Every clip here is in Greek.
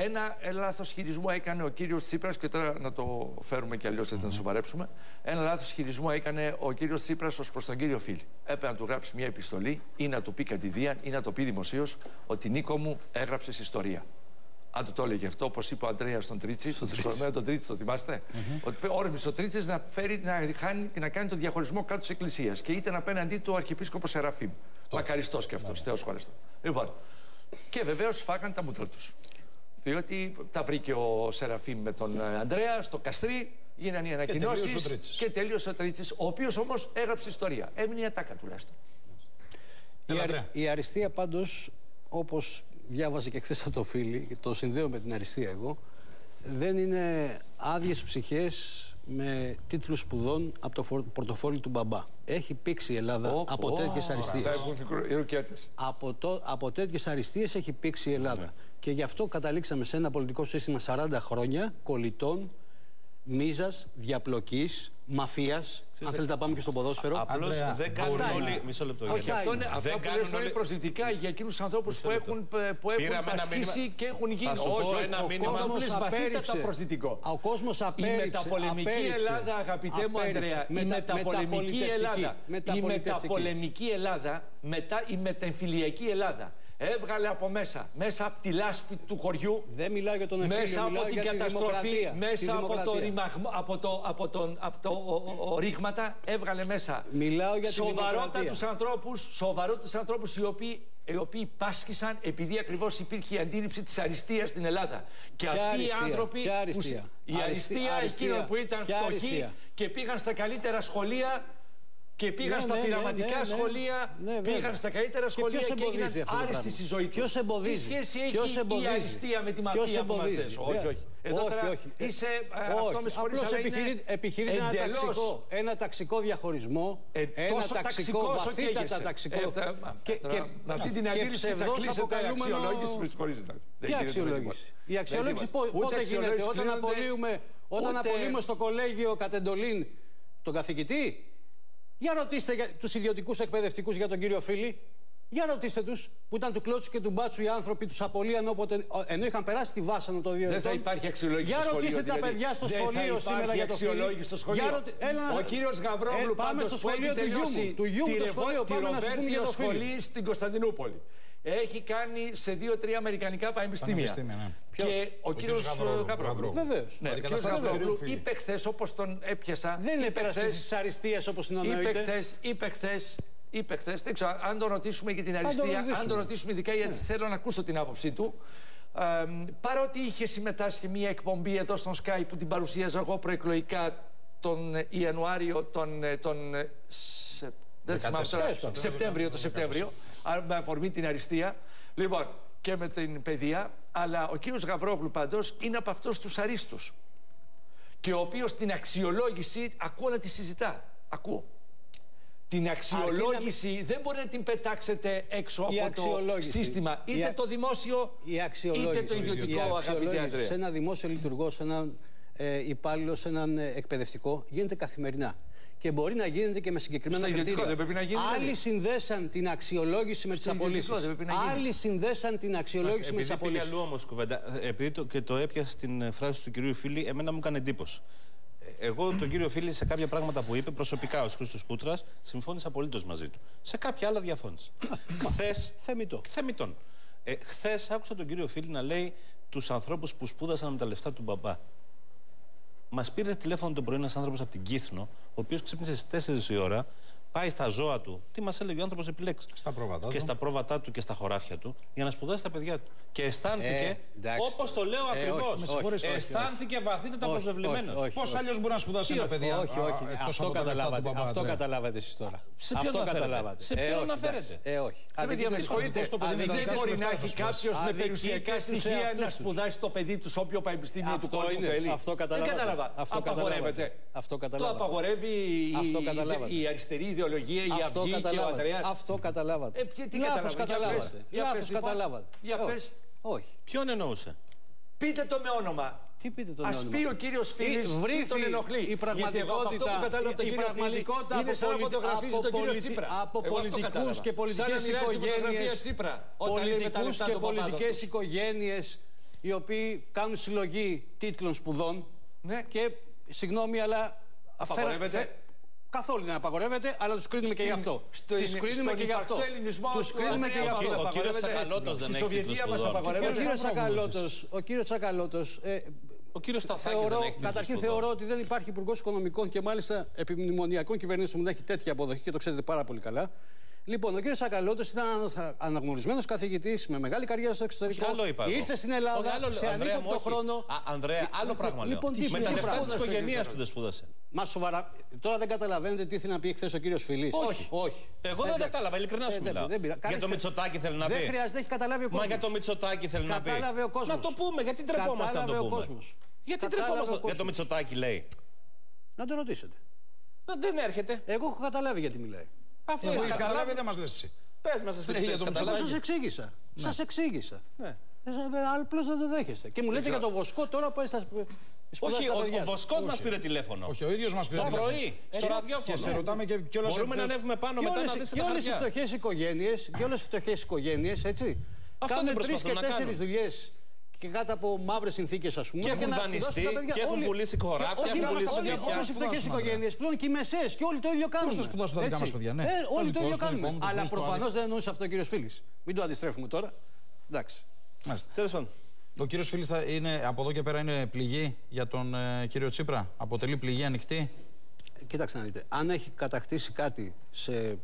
Ένα λάθος χειρισμό έκανε ο κύριος Τσίπρας και τώρα να το φέρουμε και αλλιώς δεν θα σοβαρέψουμε. Ένα λάθος χειρισμό έκανε ο κύριος Τσίπρας ως προς τον κύριο Φίλ. Έπρεπε να του γράψει μια επιστολή ή να του πει κατηδίαν ή να το πει δημοσίως ότι Νίκο μου έγραψες ιστορία. Αν του το έλεγε αυτό, όπως είπε ο Αντρέα στον Τρίτσι, στον Τρίτσι, τον Τρίτσι, το θυμάστε; Mm-hmm. Ότι όρμησε ο Τρίτσι να, φέρει, να, χάνει, να κάνει το διαχωρισμό κάτω της Εκκλησίας. Και ήταν απέναντί του ο Αρχιεπίσκοπος Σεραφείμ. Μακαριστός κι αυτός, Θεός χωρέστο. Λοιπόν, και βεβαίως φάγαν τα μούτρα τους. Διότι τα βρήκε ο Σεραφείμ με τον ε, Αντρέα στο Καστρί, γίνανε οι ανακοινώσεις και τελείωσε ο Τρίτσι, ο οποίος όμως έγραψε ιστορία. Έμεινε η ατάκα τουλάχιστον. Η, αρ, η αριστεία πάντως, όπως διάβαζε και χθες από το φίλι, το συνδέω με την αριστεία εγώ, δεν είναι άδειες ψυχές με τίτλους σπουδών από το πορτοφόλι του μπαμπά. Έχει πήξει η Ελλάδα oh, από oh, τέτοιες αριστείες. Από, το, από τέτοιες αριστείες έχει πήξει η Ελλάδα. Ναι. Και γι' αυτό καταλήξαμε σε ένα πολιτικό σύστημα 40 χρόνια κολλητών, μίζας, διαπλοκής, μαφίας. Αν θέλετε να πάμε και στο ποδόσφαιρο. Απλώς δεν κάνουν όλοι. Μισό λεπτό. Όχι, αυτό είναι, αυτά που λες είναι προσδυτικά για εκείνους τους ανθρώπους που έχουν, που έχουν ασκήσει και έχουν γίνει. Όχι, ένα μήνυμα. Ο κόσμος απέρριψε. προσδυτικό. Ο κόσμος απέρριψε. Η μεταπολεμική Ελλάδα, αγαπητέ μου Αντρέα, η μεταπολεμική Ελλάδα. Η μεταπολεμική Ελλάδα μετά η μετεμφυλιακή Ελλάδα έβγαλε από μέσα, μέσα από τη λάσπη του χωριού. Δεν μιλάω για τον εμφύλιο, μέσα από την καταστροφή, μέσα από το, ρημαγμό, από το, από τον, από το ο, ο, ρήγματα, έβγαλε μέσα. Μιλάω για τους ανθρώπους, σοβαρότατους ανθρώπους οι οποίοι οι οποίοι πάσχησαν επειδή ακριβώς υπήρχε η αντίληψη της αριστείας στην Ελλάδα. Και Ποια αυτοί αριστεία, οι άνθρωποι. Που, η αριστεία, αριστεία εκείνων που ήταν φτωχοί και πήγαν στα καλύτερα σχολεία και πήγαν ναι, στα ναι, πειραματικά ναι, ναι, σχολεία, ναι, πήγαν στα καλύτερα σχολεία και, και έγιναν άριστοι στη ζωή του. Ποιο εμποδίζει; Τι σχέση έχει η αριστεία με τη μαφία που μας λες. Όχι, όχι. Εδώ όχι, τώρα όχι. Είσαι όχι. αυτό με συγχωρείς, Απλώς επιχειρεί, επιχειρεί ένα, ταξικό, ένα ταξικό διαχωρισμό, ε, ένα ταξικό, βαθύτατα ταξικό. Ε, και, και, με αυτή την αντίληψη θα κλείσετε αξιολόγηση, με συγχωρείς. Ποια αξιολόγηση; Η αξιολόγηση πότε γίνεται, όταν απολύουμε στο κολέγιο κατ' εντολήν τον καθηγητή; Για ρωτήστε για τους ιδιωτικούς εκπαιδευτικούς για τον κύριο Φίλη. Για ρωτήστε τους που ήταν του Κλώτσου και του Μπάτσου οι άνθρωποι, τους απολύαν όποτε. ενώ είχαν περάσει τη βάσανο το δύο Δεν θα υπάρχει αξιολόγηση. Για ρωτήστε τα δηλαδή. παιδιά στο σχολείο σήμερα για το Φίλη. στο σχολείο. Για ρωτη... Έλα, ο κύριος Γαβρόγλου ε, πάμε στο σχολείο του γιού μου. Του γιού μου το σχολείο. Πάμε να σου πούμε για το Φίλη. στην Κωνσταντινούπολη. Έχει κάνει σε δύο-τρία αμερικανικά πανεπιστήμια. Ναι. Και ο κύριος Γαβρόγλου. Βεβαίως. Ναι, ο κύριος Γαβρόγλου είπε χθες όπως τον έπιασα. Δεν είναι υπερασπιστή τη αριστείας όπως συνεννοείται. Είπε χθες είπε χθες, δεν ξέρω, αν το ρωτήσουμε για την αριστεία, αν το ρωτήσουμε ειδικά γιατί ναι. θέλω να ακούσω την άποψή του. Ε, παρότι είχε συμμετάσχει μια εκπομπή εδώ στον Sky που την παρουσίαζα εγώ προεκλογικά τον Ιανουάριο, τον, τον δεν θυμάμαι Σεπτέμβριο, το Σεπτέμβριο, με αφορμή την αριστεία. Λοιπόν, και με την παιδεία, αλλά ο κύριος Γαβρόγλου πάντως είναι από αυτούς τους αρίστους και ο οποίος την αξιολόγηση ακούω να τη συζητά. Ακούω. Την αξιολόγηση δεν μπορεί να την πετάξετε έξω από το σύστημα. Είτε το δημόσιο, είτε το ιδιωτικό, αγαπητέ Αντρέα. Σε ένα δημόσιο λειτουργό, σε έναν ε, υπάλληλο, σε έναν ε, εκπαιδευτικό, γίνεται καθημερινά. Και μπορεί να γίνεται και με συγκεκριμένα Στο κριτήρια. Δεν πρέπει να γίνει, Άλλοι δηλαδή. συνδέσαν την αξιολόγηση με τις απολύσεις. Άλλοι συνδέσαν την αξιολόγηση με τις απολύσεις. Επειδή όμως κουβέντα, επειδή το, και το έπιασε στην ε, φράση του κυρίου Φίλη, εμένα μου έκανε εντύπωση. Εγώ τον κύριο Φίλη σε κάποια πράγματα που είπε προσωπικά ω Χρήστος Κούτρας συμφώνησα απολύτως μαζί του. Σε κάποια άλλα διαφώνησα. Χθε. Θεμητό. Θεμητόν. Ε, Χθες άκουσα τον κύριο Φίλη να λέει τους ανθρώπους που σπούδασαν με τα λεφτά του μπαμπά. Μας πήρε τηλέφωνο το πρωί ένας άνθρωπος από την Κύθνο, ο οποίος ξύπνησε στις 4 η ώρα, πάει στα ζώα του. Τι μας έλεγε ο άνθρωπος επιλέξει. Στα πρόβατά και του. στα πρόβατά του και στα χωράφια του για να σπουδάσει τα παιδιά του. Και αισθάνθηκε, ε, όπως το λέω ε, ακριβώς, αισθάνθηκε βαθύτερα προσβεβλημένο. Πώς αλλιώς μπορεί να σπουδάσει ένα παιδί. Όχι, όχι. Αυτό καταλάβατε. Αυτό καταλάβατε εσείς τώρα. Αυτό καταλάβατε. Σε ποιον αναφέρετε. Ε, όχι. Δεν μπορεί να έχει κάποιος με περιουσιακά στοιχεία να σπουδάσει το παιδί του σε όποιο πανεπιστήμιο του κόσμου θέλει. Αυτό καταλάβατε. Αυτό απαγορεύεται. Αυτό Το απαγορεύει η αριστερή ιδεολογία, η αυγή και ο Ανδρέας. Αυτό καταλάβατε. Ε, τι Λάθος καταλάβατε. Λάθος λοιπόν. καταλάβατε. Για πες. Όχι. Ποιον εννοούσε; Πείτε το με όνομα. Τι πείτε το Ας πει ο κύριος Φίλης τι τον ενοχλεί. Η πραγματικότητα, η πραγματικότητα είναι σαν να φωτογραφίζει τον κύριο Τσίπρα. Από πολιτικούς και πολιτικές οικογένειε. Πολιτικούς και πολιτικές οικογένειες οι οποίοι κάνουν συλλογή τίτλων σπουδών. Ναι. Και συγγνώμη, αλλά. Απαγορεύεται. Καθόλου δεν απαγορεύεται, αλλά τους κρίνουμε και γι' αυτό. Τους κρίνουμε και γι' αυτό. Τους κρίνουμε και γι' αυτό. Ο κύριος Τσακαλώτος δεν έχει Σοβιετία μας απαγορεύεται. Ο κύριος Τσακαλώτος. Ο κύριος Σταθάκης θεωρώ, δεν έχει Καταρχήν θεωρώ ότι δεν υπάρχει υπουργός οικονομικών και μάλιστα επιμνημονιακών κυβερνήσεων που να έχει τέτοια αποδοχή και το ξέρετε πάρα πολύ καλά. Λοιπόν, ο κύριος Σακαλώτος ήταν ένας αναγνωρισμένος καθηγητής με μεγάλη καριέρα στο εξωτερικό. άλλο είπα Ήρθε στην Ελλάδα άλλο, σε ανήκοπτο χρόνο. Α, Ανδρέα, άλλο πράγμα λοιπόν, λέω. Τι με τα λεφτά της οικογένειας του δεν σπούδασε. Μα σοβαρά. Τώρα δεν καταλαβαίνετε τι ήθελε να πει χθες ο κύριος Φιλής. Όχι. Όχι. Εγώ δεν κατάλαβα, ειλικρινά σου μιλάω. Για το Μητσοτάκι θέλει να πει. Δεν χρειάζεται, έχει καταλάβει ο κόσμο. Μα για το Μητσοτάκι θέλει να πει. Κατάλαβε ο κόσμος. Να το πούμε, γιατί τρεπόμαστε να το πούμε; Γιατί τρεπόμαστε. Για το Μητσοτάκι λέει. Να το ρωτήσετε. Να δεν έρχεται. Εγώ έχω καταλάβει γιατί μιλάει. Αφού έχει καταλάβει, δεν μας λες εσύ. Πες μας, εσύ τι Σας εξήγησα. Σας εξήγησα. Ναι. Απλώ δεν το δέχεστε. Και μου λέτε για το βοσκό τώρα που στα. Όχι, ο, ο Βοσκός μας πήρε τηλέφωνο. Όχι, ο ίδιος μας πήρε τηλέφωνο. Το πρωί, στο ραδιόφωνο. Και σε ρωτάμε και κιόλα. Μπορούμε να ανέβουμε πάνω μετά να δείτε Και όλες οι φτωχές οικογένειε, και όλες οι φτωχές οικογένειες, έτσι. Αυτό κάνουν τρεις και τέσσερις δουλειές και κάτω από μαύρες συνθήκες, ας πούμε. Και έχουν δανειστεί και έχουν πουλήσει χωράφια, έχουν πουλήσει Όλε οι φτωχέ οικογένειες πλέον και οι μεσαίε και όλοι το ίδιο κάνουν. Πώ θα σπουδάσουν τα δικά μας παιδιά, ναι. Ε, όλοι το ίδιο κάνουμε. Αλλά προφανώς δεν εννοούσε αυτό ο κύριος Φίλης. Μην το αντιστρέφουμε τώρα. Εντάξει. Τέλος πάντων. Ο κύριος Φίλης είναι από εδώ και πέρα είναι πληγή για τον ε, κύριο Τσίπρα; Αποτελεί πληγή ανοιχτή; Κοίταξε να δείτε. Αν έχει κατακτήσει κάτι σε,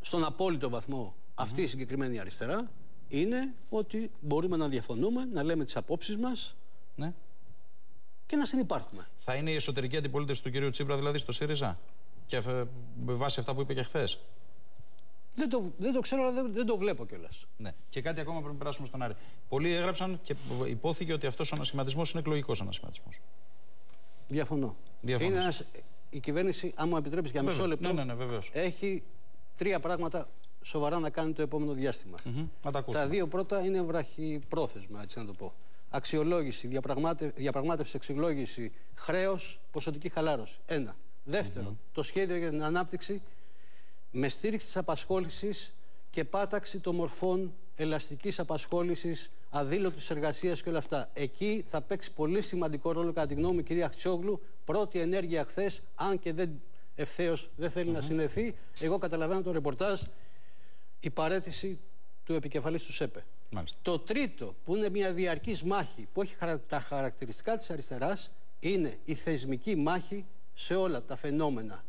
στον απόλυτο βαθμό αυτή η συγκεκριμένη αριστερά, είναι ότι μπορούμε να διαφωνούμε, να λέμε τις απόψεις μας ναι. και να συνεπάρχουμε. Θα είναι η εσωτερική αντιπολίτευση του κυρίου Τσίπρα δηλαδή στο ΣΥΡΙΖΑ; Και με βάση αυτά που είπε και χθες; Δεν το, δεν το ξέρω, αλλά δεν, δεν το βλέπω κιόλας. Ναι. Και κάτι ακόμα πριν περάσουμε στον Άρη. Πολλοί έγραψαν και υπόθηκε ότι αυτός ο ανασχηματισμός είναι εκλογικός ανασχηματισμός. Διαφωνώ. Διαφωνώ. Είναι ένας, η κυβέρνηση, αν μου επιτρέπεις για μισό λεπτό, ναι, ναι, ναι, έχει τρία πράγματα σοβαρά να κάνει το επόμενο διάστημα. Mm -hmm. τα, δύο πρώτα είναι βραχυπρόθεσμα, έτσι να το πω. Αξιολόγηση, διαπραγμάτε, διαπραγμάτευση, αξιολόγηση, χρέος, ποσοτική χαλάρωση. Ένα. Δεύτερον, το σχέδιο για την ανάπτυξη με στήριξη της απασχόλησης και πάταξη των μορφών ελαστικής απασχόλησης, αδήλωτης εργασίας και όλα αυτά. Εκεί θα παίξει πολύ σημαντικό ρόλο, κατά τη γνώμη μου, κυρία Χτσόγλου, πρώτη ενέργεια χθες, αν και δεν ευθέως δεν θέλει να συνδεθεί. Εγώ καταλαβαίνω το ρεπορτάζ, η παρέτηση του επικεφαλής του ΣΕΠΕ. Μάλιστα. Το τρίτο, που είναι μια διαρκής μάχη που έχει τα χαρακτηριστικά της αριστεράς, είναι η θεσμική μάχη σε όλα τα φαινόμενα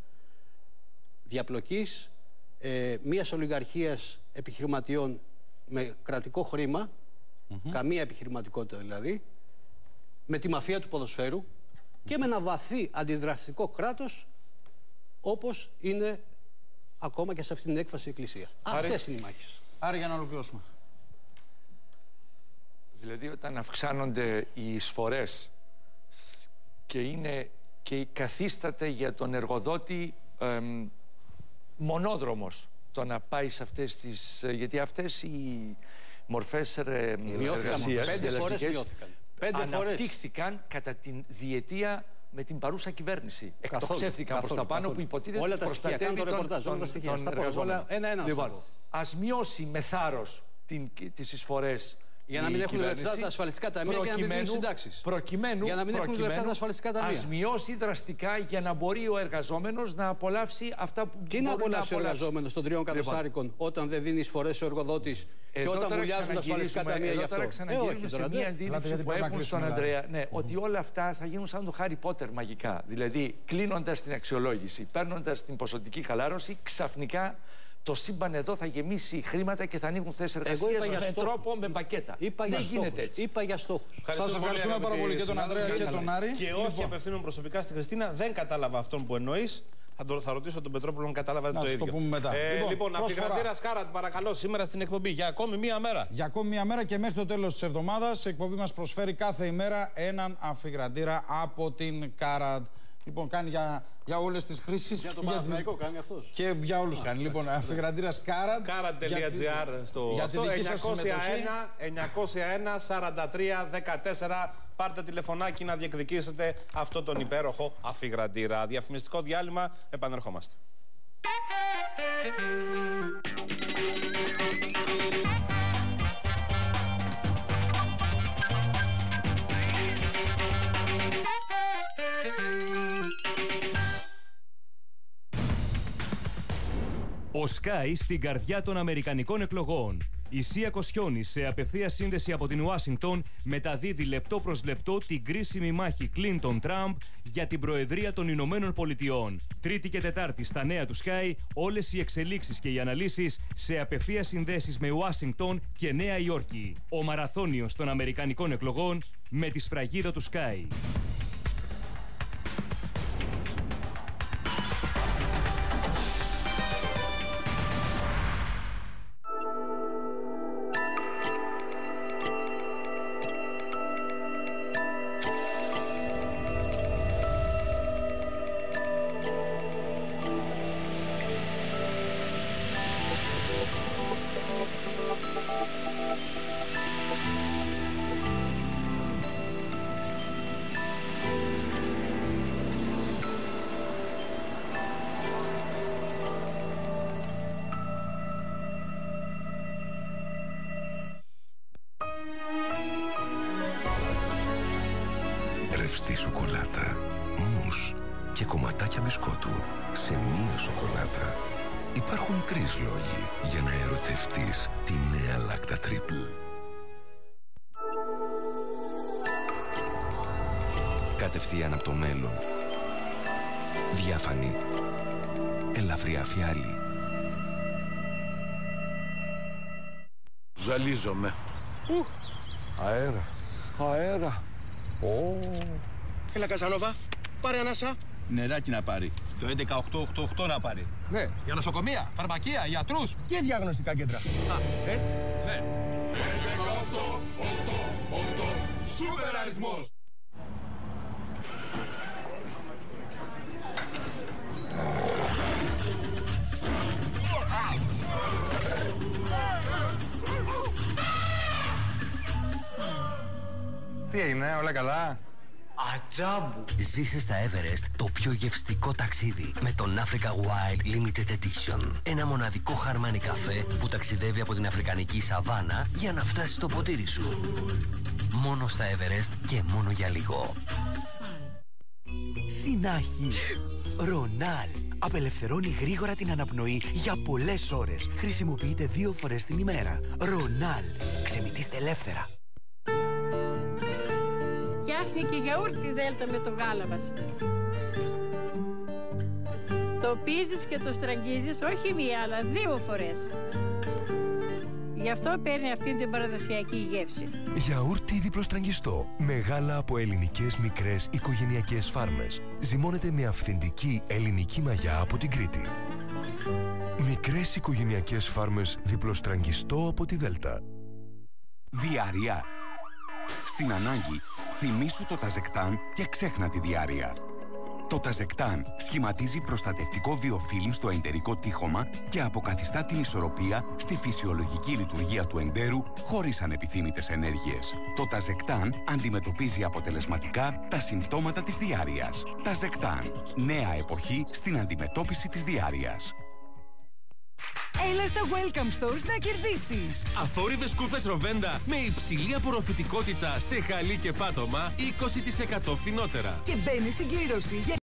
διαπλοκής, ε, μιας ολιγαρχίας επιχειρηματιών με κρατικό χρήμα, καμία επιχειρηματικότητα δηλαδή, με τη μαφία του ποδοσφαίρου και με ένα βαθύ αντιδραστικό κράτος όπως είναι ακόμα και σε αυτήν την έκφαση η Εκκλησία. Αυτές είναι οι μάχες. Άρα για να ολοκληρώσουμε. Δηλαδή όταν αυξάνονται οι εισφορές και είναι και καθίσταται για τον εργοδότη εμ, μονόδρομος το να πάει σε αυτές τις... γιατί αυτές οι μορφές εργασίας Πέντε φορές μειώθηκαν. Πέντε αναπτύχθηκαν κατά την διετία με την παρούσα κυβέρνηση. Εκτοξεύθηκαν προς τα πάνω καθόλου. που υποτίθεται όλα τα στοιχεία, κάνω το ρεπορτάζ, όλα τα στοιχεία. Ένα-ένα. Λοιπόν, ας μειώσει με θάρρο τις εισφορές για να μην έχουν λεφτά τα ασφαλιστικά ταμεία και να μην δίνουν συντάξεις. Προκειμένου, για να μην έχουν λεφτά τα ασφαλιστικά ταμεία. Α μειώσει δραστικά για να μπορεί ο εργαζόμενος να απολαύσει αυτά που Τι να απολαύσει ο εργαζόμενος των τριών κατοστάρικων λοιπόν. όταν δεν δίνει εισφορές ο εργοδότης και όταν βουλιάζουν τα ασφαλιστικά ταμεία γι' αυτό; Τώρα ξαναγυρίζουμε ε, σε μια αντίληψη που έχουν στον Αντρέα. Ναι, ότι όλα αυτά θα γίνουν σαν το Χάρι Πότερ μαγικά. Δηλαδή, κλείνοντας την αξιολόγηση, παίρνοντας την ποσοτική χαλάρωση, ξαφνικά το σύμπαν εδώ θα γεμίσει χρήματα και θα ανοίγουν θέσεις εργασίας με τρόπο, με πακέτα. Είπα Δεν για γίνεται στόχους. έτσι. Είπα για στόχους. Σας ευχαριστούμε πάρα πολύ και τον Ανδρέα και τον Άρη. Και όχι λοιπόν. απευθύνομαι προσωπικά στη Χριστίνα, δεν κατάλαβα αυτόν που εννοείς. Θα, το, θα ρωτήσω τον Πετρόπουλο αν κατάλαβα το ίδιο. Το πούμε μετά. Ε, λοιπόν, λοιπόν αφιγρατήρα Σκάρατ, παρακαλώ, σήμερα στην εκπομπή για ακόμη μία μέρα. Για ακόμη μία μέρα και μέχρι το τέλος της εβδομάδας η εκπομπή μας προσφέρει κάθε ημέρα έναν αφιγρατήρα από την Κάρατ. Λοιπόν, κάνει για, για όλες τις χρήσεις. Για τον Παναθηναϊκό κάνει αυτός. Και για όλους κάνει. Λοιπόν, αφιγραντήρα Κάρατ. Κάρατ.gr στο για αυτό. 901 901 43 14. Πάρτε τηλεφωνάκι να διεκδικήσετε αυτό τον υπέροχο αφιγραντήρα. Διαφημιστικό διάλειμμα. Επανερχόμαστε. Ο Sky στην καρδιά των Αμερικανικών εκλογών. Η Σία Κοσιόνη σε απευθεία σύνδεση από την Ουάσιγκτον μεταδίδει λεπτό προς λεπτό την κρίσιμη μάχη Κλίντον-Τραμπ για την Προεδρία των Ηνωμένων Πολιτειών. Τρίτη και Τετάρτη στα νέα του Sky όλες οι εξελίξεις και οι αναλύσεις σε απευθεία συνδέσεις με Ουάσιγκτον και Νέα Υόρκη. Ο μαραθώνιος των Αμερικανικών εκλογών με τη σφραγίδα του Sky. Ρευστή σοκολάτα, μους και κομματάκια μπισκότου σε μία σοκολάτα. Υπάρχουν τρεις λόγοι για να ερωτευτείς τη νέα Lacta Triple. Κατευθείαν από το μέλλον. Διάφανη. Ελαφριά φιάλη. Ζαλίζομαι. Ου, αέρα. Αέρα. Ω. Έλα Καζανόβα, πάρε ανάσα. Νεράκι να πάρει. Στο 11888 να πάρει. Ναι, για νοσοκομεία, φαρμακεία, γιατρούς. Και διαγνωστικά κέντρα. Α, Ε, ναι. Σούπερ αριθμός. Τι έγινε, όλα καλά; Ατζάμπου. Ζήσε στα Everest το πιο γευστικό ταξίδι με τον Africa Wild Limited Edition. Ένα μοναδικό χαρμάνι καφέ που ταξιδεύει από την Αφρικανική Σαβάνα για να φτάσεις στο ποτήρι σου. Μόνο στα Everest και μόνο για λίγο. Συνάχη. Ρονάλ. Απελευθερώνει γρήγορα την αναπνοή για πολλές ώρες. Χρησιμοποιείται δύο φορές την ημέρα. Ρονάλ. Ξεμητήστε ελεύθερα. Φτιάχνει και γιαούρτι δέλτα με το γάλα μας. Το πίζεις και το στραγγίζεις όχι μία αλλά δύο φορές. Γι' αυτό παίρνει αυτή την παραδοσιακή γεύση. Γιαούρτι διπλοστραγγιστό. Μεγάλα από ελληνικές μικρές οικογενειακές φάρμες. Ζυμώνεται με αυθεντική ελληνική μαγιά από την Κρήτη. Μικρές οικογενειακές φάρμες διπλοστραγγιστό από τη Δέλτα. Διάρρεια. Στην ανάγκη, θυμήσου το ταζεκτάν και ξέχνα τη διάρρεια. Το ταζεκτάν σχηματίζει προστατευτικό βιοφίλμ στο εντερικό τείχομα και αποκαθιστά την ισορροπία στη φυσιολογική λειτουργία του εντέρου χωρίς ανεπιθύμητες ενέργειες. Το ταζεκτάν αντιμετωπίζει αποτελεσματικά τα συμπτώματα της διάρρειας. Ταζεκτάν. Νέα εποχή στην αντιμετώπιση της διάρρειας. Έλα στα Welcome Stores να κερδίσεις! Αθόρυβες κούρπες Ροβέντα με υψηλή απορροφητικότητα σε χαλί και πάτωμα 20% φθηνότερα. Και μπαίνεις στην κλήρωση για